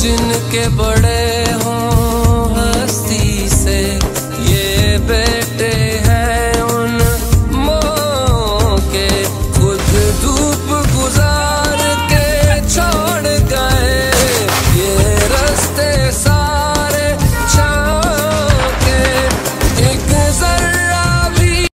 जिनके बड़े हों हस्ती से ये बेटे हैं उन मोह के खुद दूध